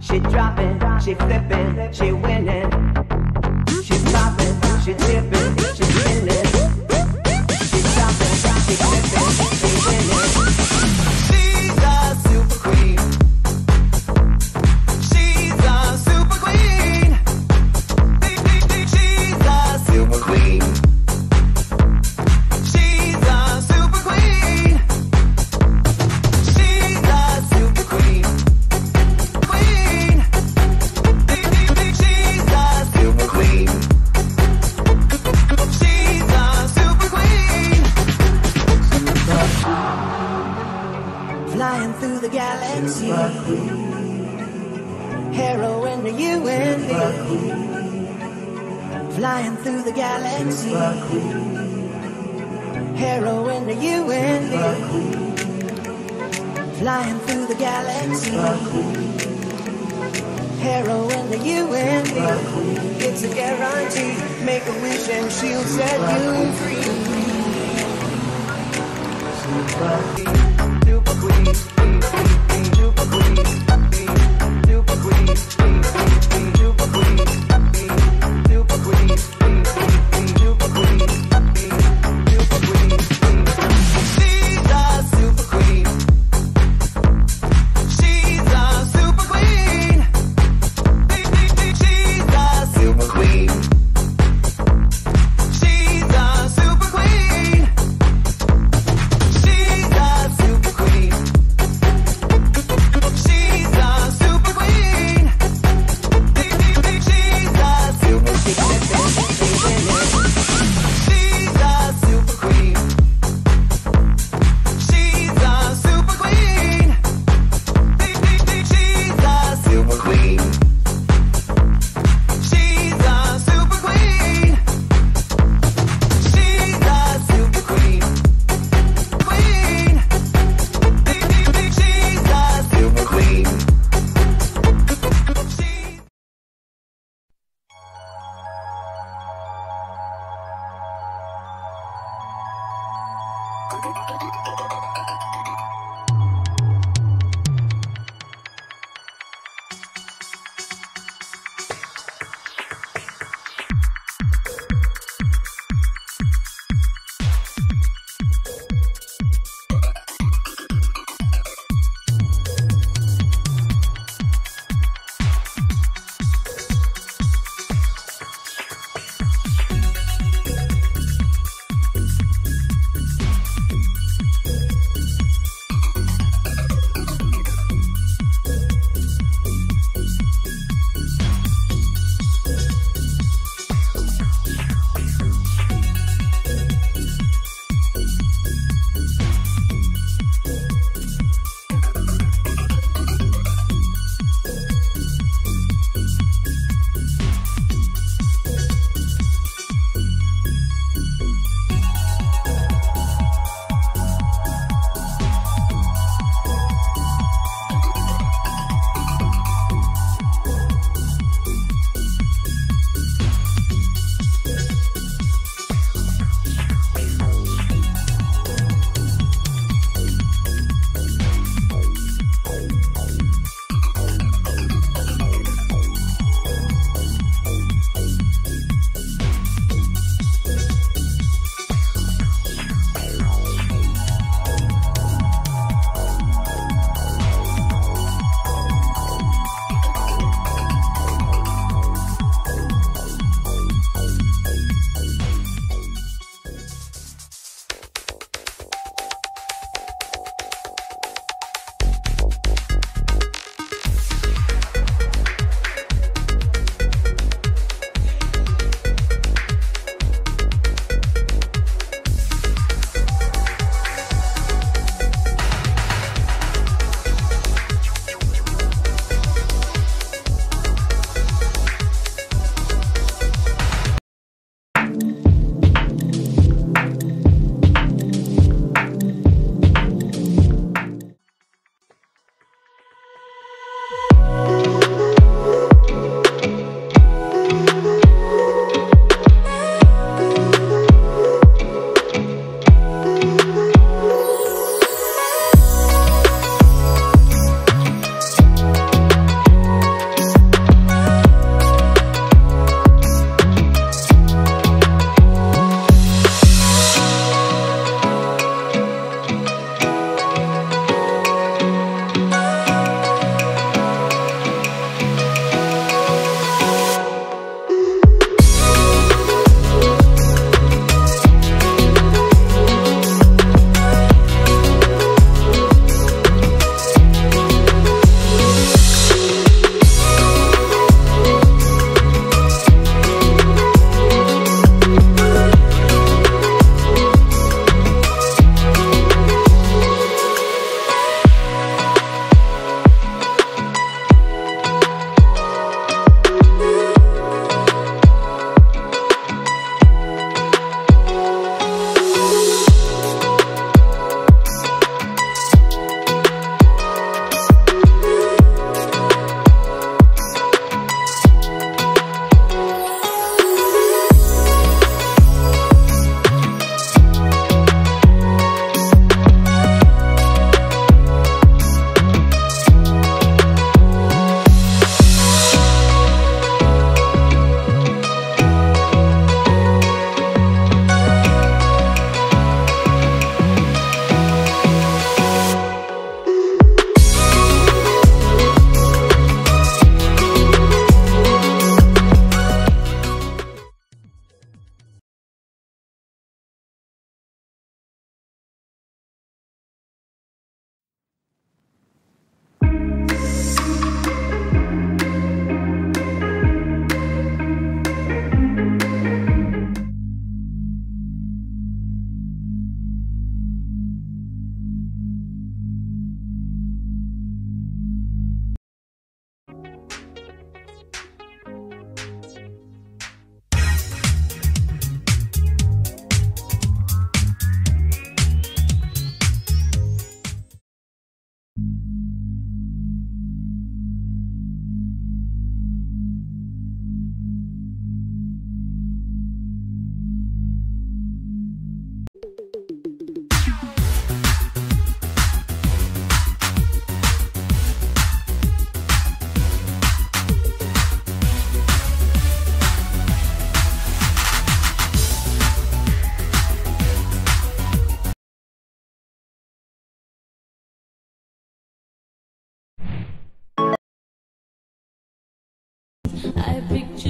She dropping, she flipping, she winning. She popping, she tipping. heroin that you and me. It's a guarantee. Make a wish and she'll set you free. Super queen, super queen, super queen, super queen. super please.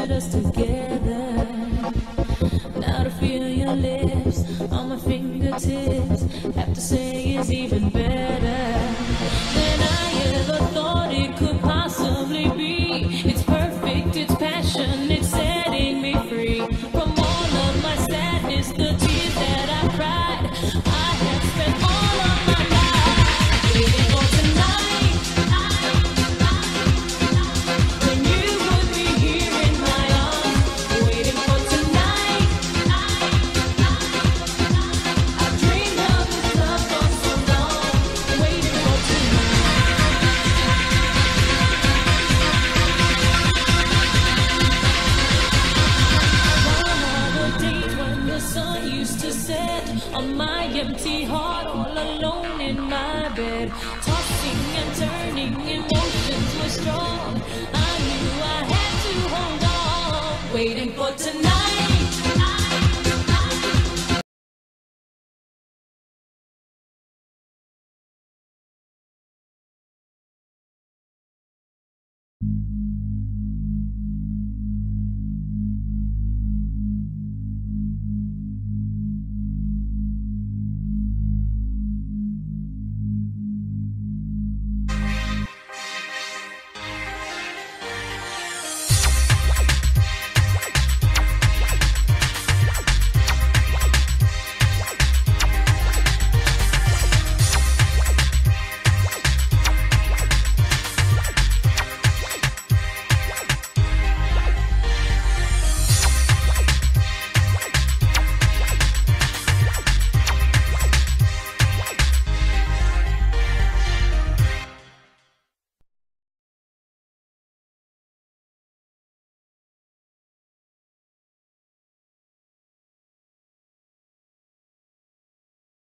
us together. Now to feel your lips on my fingertips, have to say it's even better.